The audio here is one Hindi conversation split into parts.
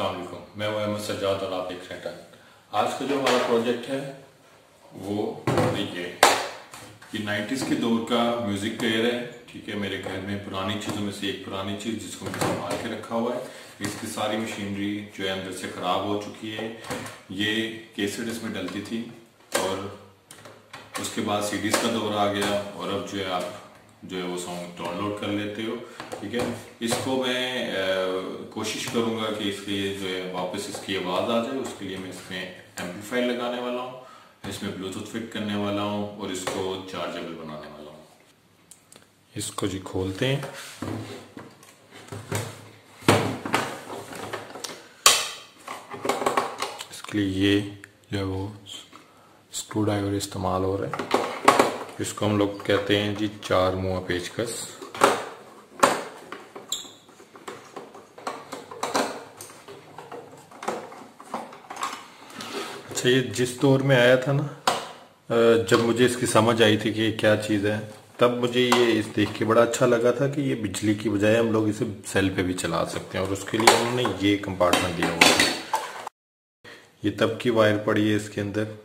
वालेकुम मैं मोहम्मद सज्जाद और आप देख रहे हैं आज का जो हमारा प्रोजेक्ट है, वो ये ये नाइन्टीज़ के दौर का म्यूज़िक प्लेयर है, ठीक है, मेरे घर में पुरानी चीज़ों में से एक पुरानी चीज़ जिसको मैंने संभाल के रखा हुआ है। इसकी सारी मशीनरी जो है अंदर से ख़राब हो चुकी है। ये केसेट इसमें डलती थी और उसके बाद सीडीज का दौर आ गया और अब जो है आप जो है वो सॉन्ग डाउनलोड कर लेते हो, ठीक है? इसको मैं कोशिश करूँगा कि इसके जो है वापस इसकी आवाज़ आ जाए, उसके लिए मैं इसमें एम्पलीफायर लगाने वाला हूँ, इसमें ब्लूटूथ फिट करने वाला हूँ और इसको चार्जेबल बनाने वाला हूँ। इसको जी खोलते हैं। इसके लिए ये जो है वो स्क्रू ड्राइवर इस्तेमाल हो रहा है। इसको हम लोग कहते हैं जी चार मुआ पेचकस। अच्छा ये जिस दौर में आया था ना जब मुझे इसकी समझ आई थी कि ये क्या चीज़ है, तब मुझे ये इस देख के बड़ा अच्छा लगा था कि ये बिजली की बजाय हम लोग इसे सेल पे भी चला सकते हैं और उसके लिए उन्होंने ये कंपार्टमेंट दिया हुआ है। ये तब की वायर पड़ी है इसके अंदर।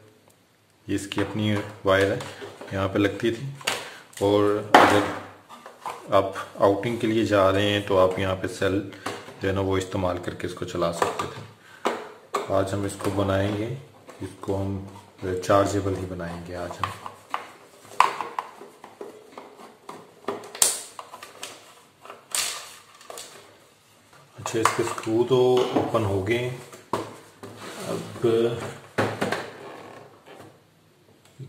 ये इसकी अपनी वायर है। यहाँ पे लगती थी। और अगर आप आउटिंग के लिए जा रहे हैं तो आप यहाँ पे सेल जो है ना, वो इस्तेमाल करके इसको चला सकते थे। आज हम इसको बनाएँगे। इसको हम चार्जेबल ही बनाएँगे आज हम। अच्छा इसके स्क्रू तो ओपन हो गए। अब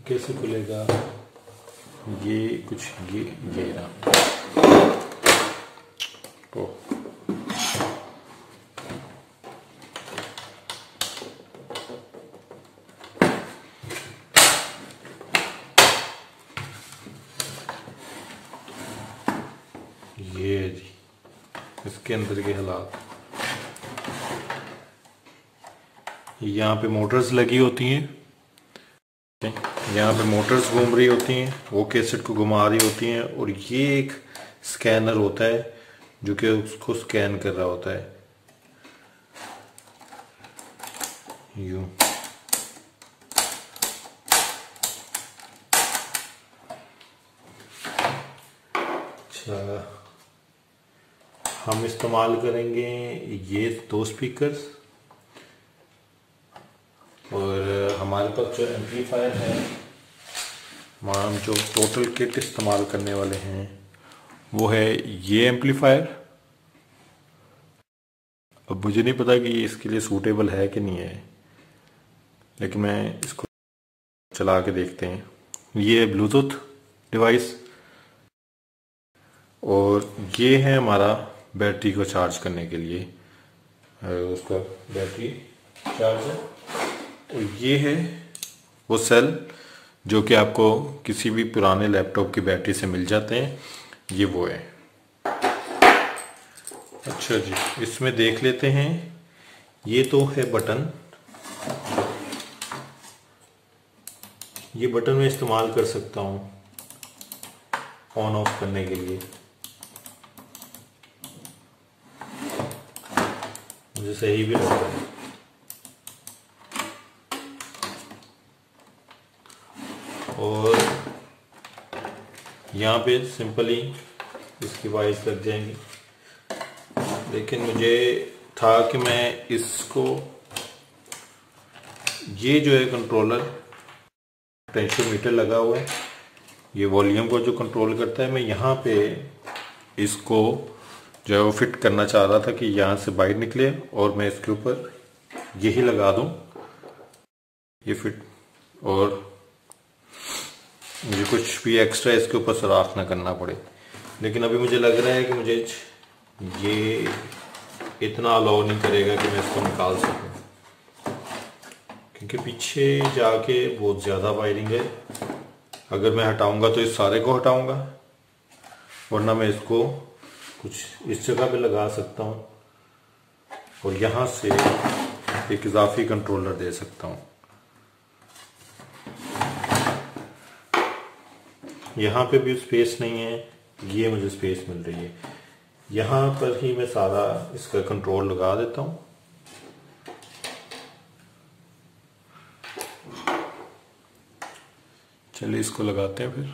कैसे खुलेगा? ये कुछ ये ये तो ये जी, इसके अंदर के हालात। यहाँ पे मोटर्स लगी होती हैं। यहाँ पे मोटर्स घूम रही होती हैं, वो कैसेट को घुमा रही होती हैं और ये एक स्कैनर होता है जो कि उसको स्कैन कर रहा होता है। यू। अच्छा। हम इस्तेमाल करेंगे ये दो स्पीकर्स और हमारे पास जो एम्पलीफायर है हम जो टोटल किट इस्तेमाल करने वाले हैं, वो है ये एम्पलीफायर अब मुझे नहीं पता कि इसके लिए सूटेबल है कि नहीं है, लेकिन मैं इसको चला के देखते हैं। ये ब्लूटूथ डिवाइस और ये है हमारा बैटरी को चार्ज करने के लिए। उसका बैटरी चार्जर और ये है वो सेल जो कि आपको किसी भी पुराने लैपटॉप की बैटरी से मिल जाते हैं, ये वो है। अच्छा जी, इसमें देख लेते हैं। ये तो है बटन। ये बटन मैं इस्तेमाल कर सकता हूँ ऑन ऑफ़ करने के लिए। मुझे सही भी लगता है और यहाँ पे सिंपली इसकी वाइस लग जाएँगी। लेकिन मुझे था कि मैं इसको, ये जो है कंट्रोलर टेंशियोमीटर लगा हुआ है। ये वॉल्यूम को जो कंट्रोल करता है, मैं यहाँ पे इसको जो है वो फिट करना चाह रहा था कि यहाँ से बाहर निकले और मैं इसके ऊपर यही लगा दूँ। ये फिट और मुझे कुछ भी एक्स्ट्रा इसके ऊपर सराख ना करना पड़े। लेकिन अभी मुझे लग रहा है कि मुझे ये इतना अलाउ नहीं करेगा कि मैं इसको निकाल सकूँ। क्योंकि पीछे जाके बहुत ज़्यादा वायरिंग है। अगर मैं हटाऊँगा तो इस सारे को हटाऊँगा। वरना मैं इसको कुछ इस जगह पे लगा सकता हूँ। और यहाँ से एक इजाफी कंट्रोलर दे सकता हूँ। यहाँ पे भी स्पेस नहीं है, ये मुझे स्पेस मिल रही है। यहाँ पर ही मैं सारा इसका कंट्रोल लगा देता हूँ। चलिए इसको लगाते हैं फिर।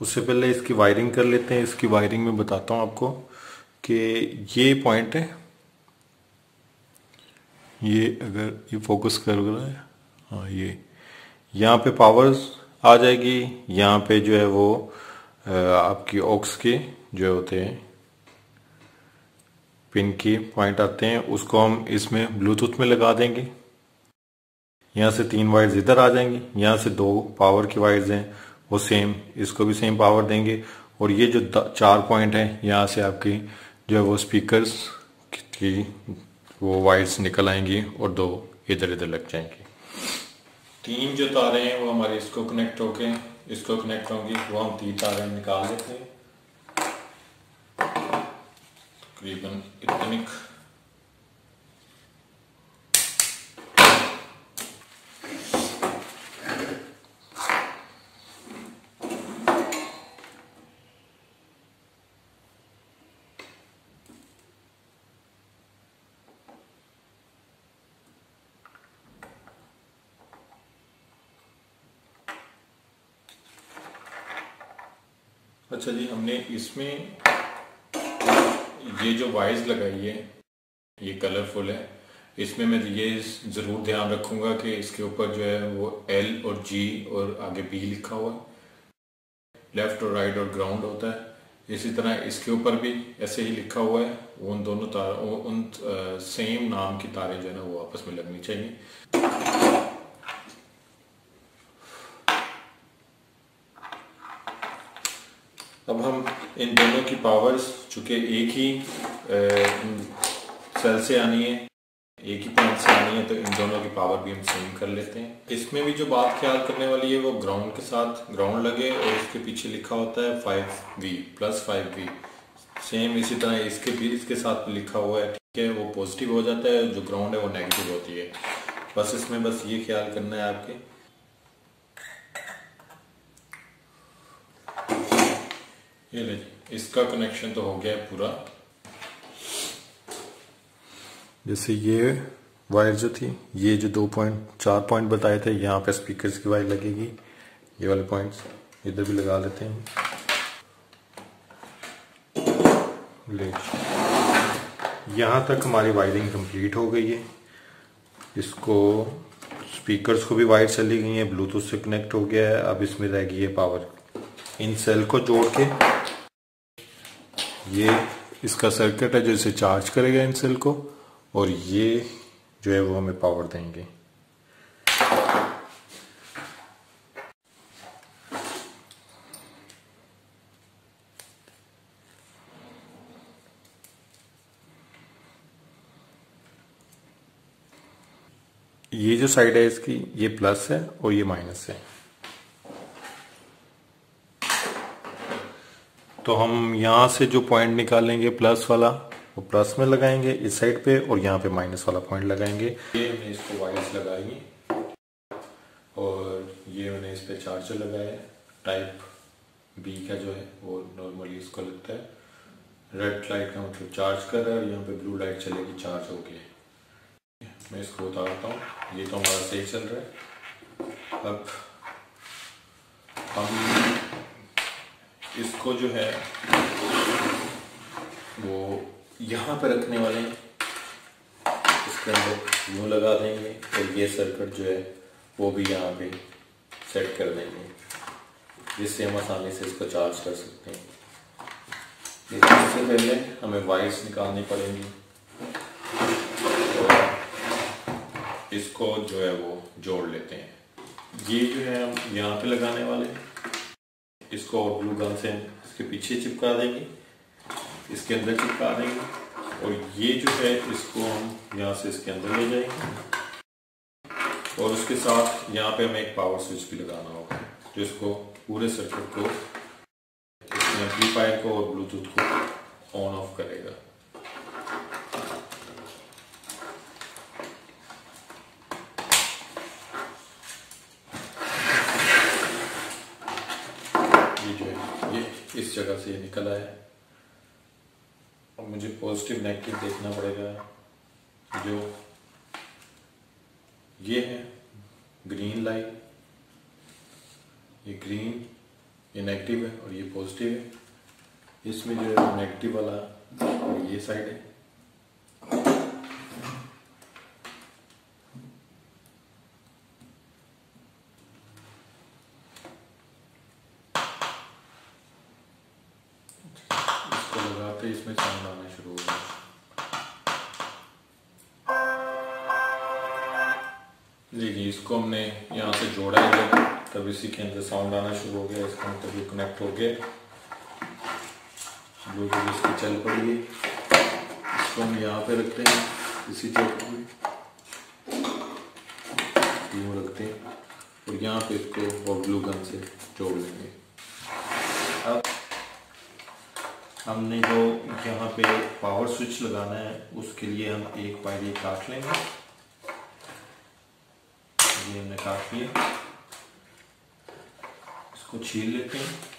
उससे पहले इसकी वायरिंग कर लेते हैं। इसकी वायरिंग में बताता हूँ आपको कि ये पॉइंट है। ये अगर ये फोकस कर रहा है हाँ ये। यहाँ पे पावर्स आ जाएगी। यहाँ पे जो है वो आपकी ऑक्स के जो होते हैं पिन की पॉइंट आते हैं। उसको हम इसमें ब्लूटूथ में लगा देंगे। यहाँ से तीन वायर्स इधर आ जाएँगी। यहाँ से दो पावर की वायर्स हैं, वो सेम, इसको भी सेम पावर देंगे। और ये जो चार पॉइंट हैं, यहाँ से आपकी जो है वो स्पीकर्स की वो वायर्स निकल आएँगी और दो इधर इधर लग जाएँगी। तीन जो तारे हैं, वो हमारे इसको कनेक्ट होके, इसको कनेक्ट होंगी। वो हम तीन तारे निकाल लेते हैं। तकरीबन इतनी अच्छा जी, हमने इसमें ये जो वाइज लगाई है, ये कलरफुल है। इसमें मैं ये ज़रूर ध्यान रखूँगा कि इसके ऊपर जो है वो एल और जी और आगे बी लिखा हुआ है। लेफ़्ट और राइट और ग्राउंड होता है। इसी तरह इसके ऊपर भी ऐसे ही लिखा हुआ है। उन दोनों तार, उन सेम नाम की तारें जो है ना वो आपस में लगनी चाहिए अब हम इन दोनों की पावर्स चूँकि एक ही सेल से आनी है, एक ही पॉइंट से आनी है तो इन दोनों की पावर भी हम सेम कर लेते हैं। इसमें भी जो बात ख्याल करने वाली है, वो ग्राउंड के साथ ग्राउंड लगे और इसके पीछे लिखा होता है five V plus five V same इसी तरह इसके भी, इसके साथ लिखा हुआ है, ठीक है, वो पॉजिटिव हो जाता है, जो ग्राउंड है वो नेगेटिव होती है। बस इसमें बस ये ख्याल करना है आपके। ये ले, इसका कनेक्शन तो हो गया है पूरा। जैसे ये वायर जो थी, ये जो दो पॉइंट चार पॉइंट बताए थे, यहाँ पे स्पीकर्स की वायर लगेगी। ये वाले पॉइंट्स इधर भी लगा लेते हैं। ले। यहाँ तक हमारी वायरिंग कंप्लीट हो गई है। इसको स्पीकर्स को भी वायर चली गई है ब्लूटूथ से कनेक्ट हो गया है। अब इसमें रह गई है पावर इन सेल को जोड़ के ये इसका सर्किट है जो इसे चार्ज करेगा इन सेल को, और ये जो है वो हमें पावर देंगे। ये जो साइड है इसकी, ये प्लस है और ये माइनस है। तो हम यहाँ से जो पॉइंट निकालेंगे प्लस वाला, वो प्लस में लगाएँगे इस साइड पे और यहाँ पे माइनस वाला पॉइंट लगाएँगे। ये हमने इसको वायर्स लगाएँगे और ये मैंने इस पे चार्जर लगाया। टाइप बी का जो है, वो नॉर्मली इसको लगता है। रेड लाइट का मतलब चार्ज कर रहा है और यहाँ पे ब्लू लाइट चलेगी चार्ज हो गया। मैं इसको उतारता हूँ। ये तो हमारा सही चल रहा है। अब हम इसको जो है, वो यहाँ पे रखने वाले हैं। इसके अंदर यूँ लगा देंगे और ये सर्किट जो है, वो भी यहाँ पे सेट कर देंगे। जिससे हम आसानी से इसको चार्ज कर सकते हैं। इससे पहले हमें वायर्स निकालनी पड़ेंगी। इसको जो है, वो जोड़ लेते हैं। ये जो है, हम यहाँ पे लगाने वाले हैं। इसको और ब्लू गन से इसके पीछे चिपका देंगे, इसके अंदर चिपका देंगे और ये जो है इसको हम यहाँ से इसके अंदर ले जाएँगे। और उसके साथ यहाँ पे हमें एक पावर स्विच भी लगाना होगा, जो इसको पूरे सर्किट को एम्पलीफायर को और ब्लूटूथ को ऑन ऑफ़ करेगा। जगह से ये निकल आया और मुझे पॉजिटिव नेगेटिव देखना पड़ेगा। जो ये है ग्रीन लाइट ये ग्रीन ये नेगेटिव है और ये पॉजिटिव है। इसमें जो है नेगेटिव वाला ये साइड है। इसको हमने यहाँ से जोड़ा है जब, तब इसी के अंदर साउंड आना शुरू हो गया, इसका मतलब ये कनेक्ट हो गया। ब्लूटूथ इसकी चल पड़ी है। इसको हम यहाँ पे रखते हैं, इसी जगह में यूँ रखते हैं, और यहाँ पे इसको वो ब्लू गन से जोड़ लेंगे। अब हमने जो यहाँ पे पावर स्विच लगाना है, उसके लिए हम एक वायर ये काट लेंगे। ये हमने काट लिया। इसको छील लेते हैं।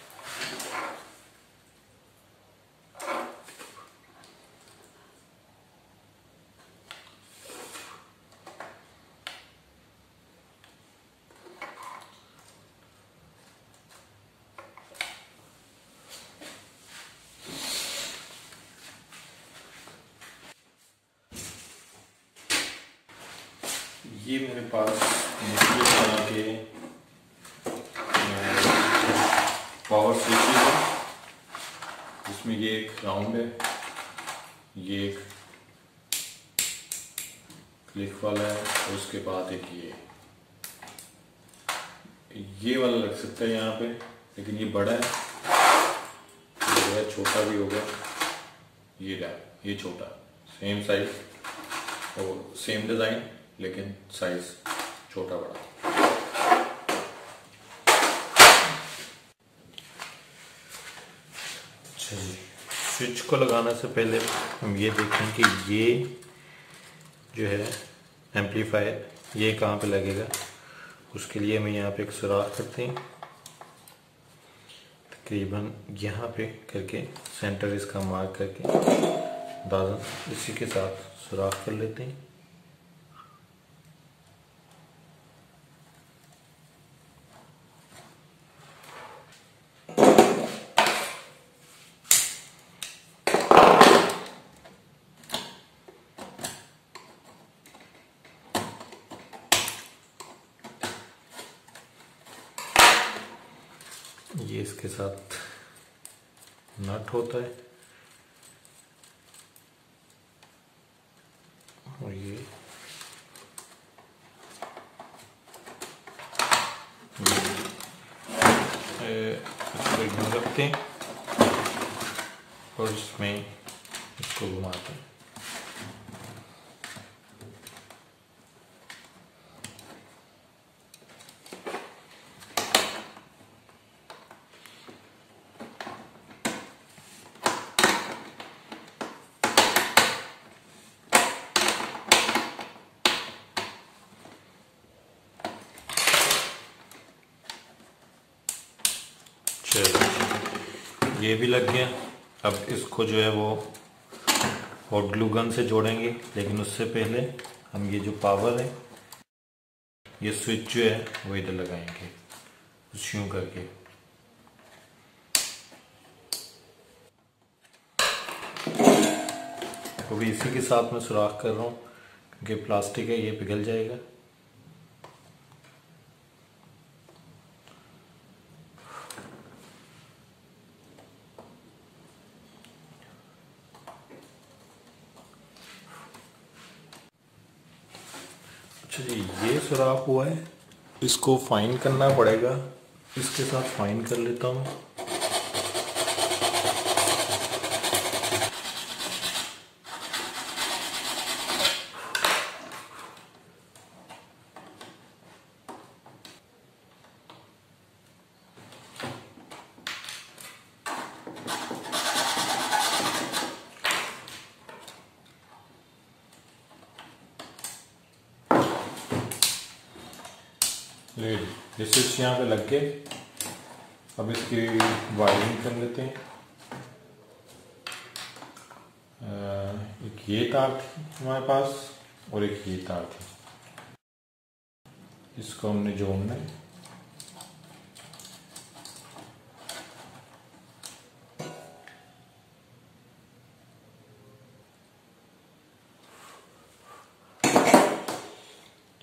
ये मेरे पास के पावर स्विचेस है इसमें ये एक राउंड है, ये एक क्लिक वाला है, और उसके बाद एक ये। ये वाला लग सकता है यहाँ पे, लेकिन ये बड़ा है, ये छोटा भी होगा। ये रहा, ये छोटा सेम साइज़ और सेम डिज़ाइन लेकिन साइज़ छोटा बड़ा। अच्छा स्विच को लगाने से पहले हम ये देखें कि ये जो है एम्पलीफायर ये कहाँ पे लगेगा? उसके लिए हमें यहाँ पे एक सुराख करते हैं। तकरीबन यहाँ पे करके सेंटर इसका मार्क करके दादन इसी के साथ सुराख कर लेते हैं। इसके साथ नट होता है और ये इसको यहाँ रखते हैं और इसमें इसको घुमाते हैं चलो ये भी लग गया। अब इसको जो है वो हॉट ग्लू गन से जोड़ेंगे, लेकिन उससे पहले हम ये जो पावर है, ये स्विच जो है, वो इधर लगाएँगे। यूँ करके। तो भी इसी के साथ मैं सुराख कर रहा हूँ, क्योंकि प्लास्टिक है, ये पिघल जाएगा अच्छा सुराख हुआ है इसको फाइन करना पड़ेगा। इसके साथ फाइन कर लेता हूँ। स्विच यहाँ पे लग के अब इसकी वायरिंग कर लेते हैं। एक ये तार थी हमारे पास और एक ये तार थी। इसको हमने जोड़ना है।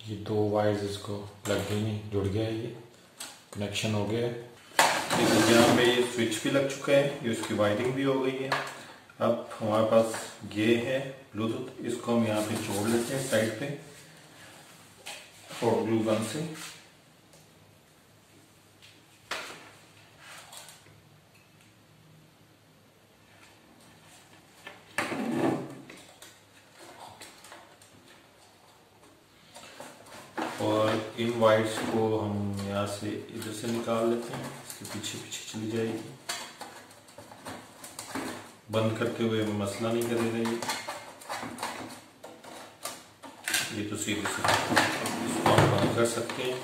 ये दो वायर्स इसको लग गई हैं जुड़ गया ये। कनेक्शन हो गया है। यहाँ पे ये स्विच भी लग चुका है, ये उसकी वायरिंग भी हो गई है। अब हमारे पास ये है ब्लूटूथ इसको हम यहाँ पे जोड़ लेते हैं साइड पे, और ग्लू गन से और इन वाइट्स को हम यहाँ से इधर से निकाल लेते हैं, इसके पीछे पीछे चली जाएगी। बंद करते हुए मसला नहीं करेगा ये। ये तो सीधे से इसको बंद कर सकते हैं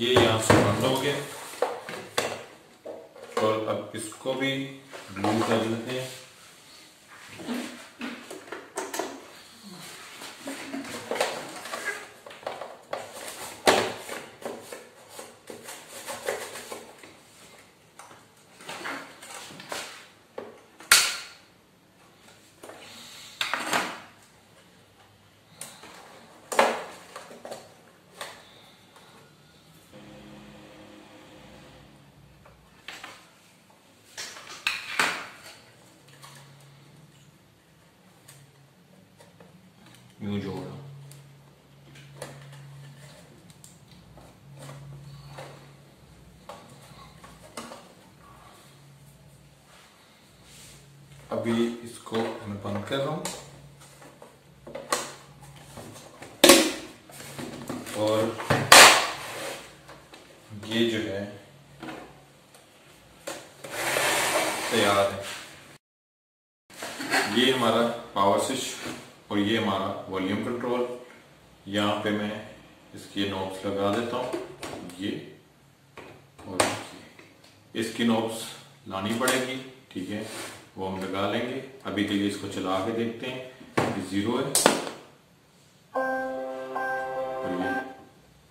ये यहाँ से बंद हो गया और अब इसको भी ब्लू कर लेते हैं यूँ जोड़ना अभी इसको मैं बंद कर रहा हूँ। और ये जो है, तैयार है। ये हमारा पावर स्विच और ये हमारा वॉल्यूम कंट्रोल यहाँ पे मैं इसके नोब्स लगा देता हूँ ये और ये इसकी नोब्स लानी पड़ेगी ठीक है वो हम लगा लेंगे। अभी के लिए इसको चला के देखते हैं। ज़ीरो है। और ये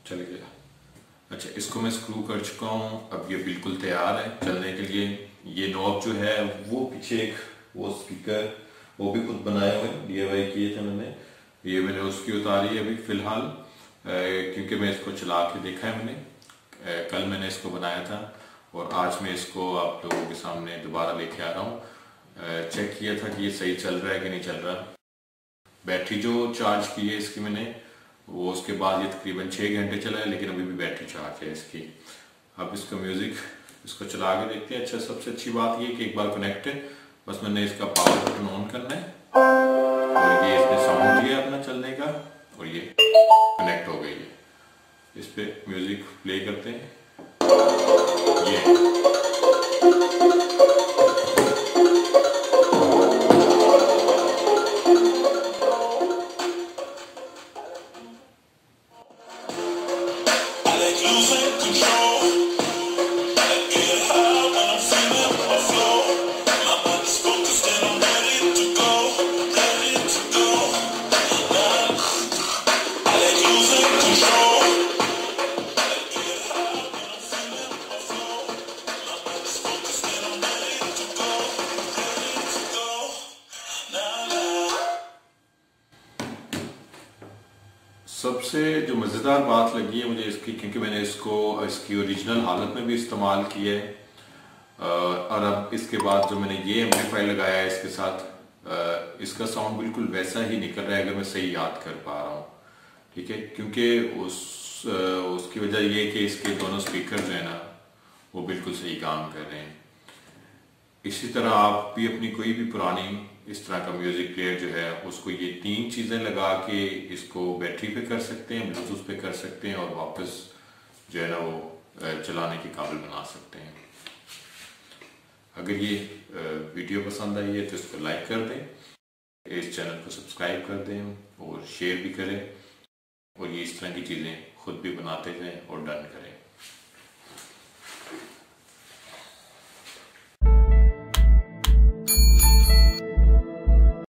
चल गया। अच्छा इसको मैं स्क्रू कर चुका हूँ। अब ये बिल्कुल तैयार है। चलने के लिए ये नॉब जो है, वो पीछे एक वो स्पीकर वो भी खुद बनाए हुए डी वाई किए थे मैंने। ये मैंने उसकी उतारी है अभी फ़िलहाल। क्योंकि मैं इसको चला के देखा है मैंने। कल मैंने इसको बनाया था। और आज मैं इसको आप लोगों के सामने दोबारा लेके आ रहा हूँ। चेक किया था कि ये सही चल रहा है कि नहीं चल रहा। बैटरी जो चार्ज की है इसकी मैंने, वो उसके बाद ये तकरीबन छः घंटे चला है, लेकिन अभी भी बैटरी चार्ज है इसकी। अब इसका म्यूज़िक इसको चला के देखते हैं। अच्छा सबसे अच्छी बात ये कि एक बार कनेक्ट है। बस मैंने इसका पावर बटन ऑन करना है। और ये इसने साउंड दिया अपना चलने का, और ये कनेक्ट हो गई है। इस पर म्यूज़िक प्ले करते हैं। ये। इसकी क्योंकि मैंने इसको, इसकी ओरिजिनल हालत में भी इस्तेमाल किया है और अब इसके बाद जो मैंने ये एम्पलीफाई लगाया है इसके साथ इसका साउंड बिल्कुल वैसा ही निकल रहा है अगर मैं सही याद कर पा रहा हूँ। ठीक है? क्योंकि उस उसकी वजह ये कि इसके दोनों स्पीकर जो है ना, वो बिल्कुल सही काम कर रहे हैं। इसी तरह आप भी अपनी कोई भी पुरानी इस तरह का म्यूज़िक प्लेयर जो है, उसको ये तीन चीज़ें लगा के इसको बैटरी पे कर सकते हैं ब्लूटूथ पे कर सकते हैं और वापस जो है ना वो चलाने के काबिल बना सकते हैं। अगर ये वीडियो पसंद आई है तो इसको लाइक कर दें, इस चैनल को सब्सक्राइब कर दें और शेयर भी करें और ये इस तरह की चीज़ें खुद भी बनाते जाएँ और डन करें।